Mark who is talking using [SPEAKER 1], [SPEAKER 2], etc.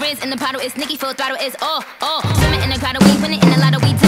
[SPEAKER 1] In the bottle, it's Nicki full throttle, it's all, all. Swimming in the grotto, we winning in the lotto, we